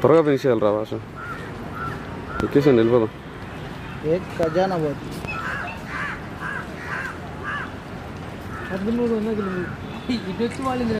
త్వరగా ఫినిష్ చేయాలి రా భాష ఎక్కేసాను వెళ్ళిపోదాం ఏ ఖజానా పోతు పదమూడు వందల కిలోమీటర్. ఇటు వచ్చి వాళ్ళు